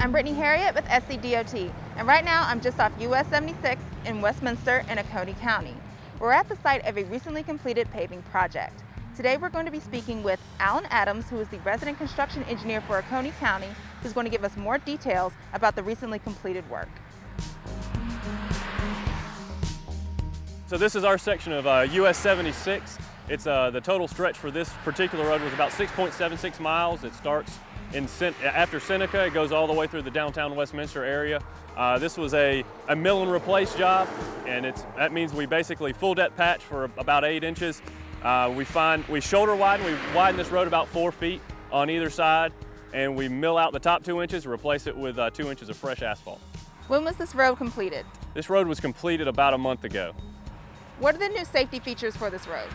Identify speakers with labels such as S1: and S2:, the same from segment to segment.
S1: I'm Brittany Harriot with SCDOT, and right now I'm just off US 76 in Westminster in Oconee County. We're at the site of a recently completed paving project. Today we're going to be speaking with Alan Adams, who is the resident construction engineer for Oconee County, who's going to give us more details about the recently completed work.
S2: So this is our section of uh, US 76. It's uh, the total stretch for this particular road was about 6.76 miles. It starts in after Seneca. It goes all the way through the downtown Westminster area. Uh, this was a, a mill and replace job, and it's, that means we basically full depth patch for about eight inches. Uh, we find we shoulder widen. We widen this road about four feet on either side, and we mill out the top two inches, replace it with uh, two inches of fresh asphalt.
S1: When was this road completed?
S2: This road was completed about a month ago.
S1: What are the new safety features for this road?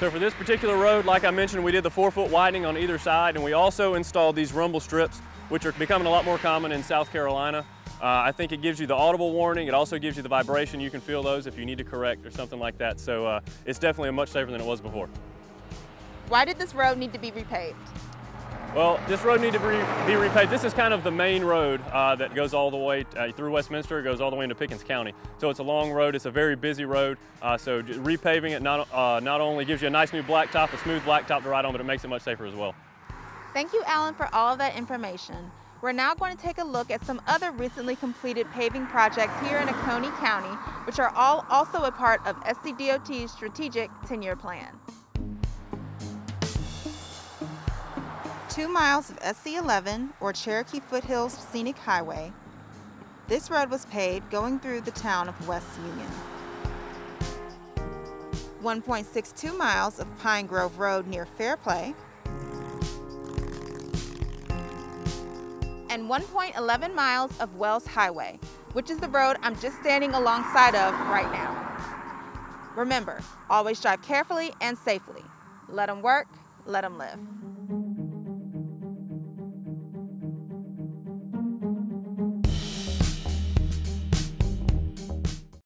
S2: So for this particular road, like I mentioned, we did the four foot widening on either side and we also installed these rumble strips, which are becoming a lot more common in South Carolina. Uh, I think it gives you the audible warning. It also gives you the vibration. You can feel those if you need to correct or something like that. So uh, it's definitely a much safer than it was before.
S1: Why did this road need to be repaved?
S2: Well, this road needs to be, be repaved. This is kind of the main road uh, that goes all the way uh, through Westminster, goes all the way into Pickens County. So it's a long road, it's a very busy road. Uh, so repaving it not, uh, not only gives you a nice new blacktop, a smooth blacktop to ride on, but it makes it much safer as well.
S1: Thank you, Alan, for all of that information. We're now going to take a look at some other recently completed paving projects here in Oconee County, which are all also a part of SCDOT's strategic 10-year plan. Two miles of SC11 or Cherokee Foothills Scenic Highway. This road was paved going through the town of West Union. 1.62 miles of Pine Grove Road near Fairplay. And 1.11 miles of Wells Highway, which is the road I'm just standing alongside of right now. Remember, always drive carefully and safely. Let them work, let them live.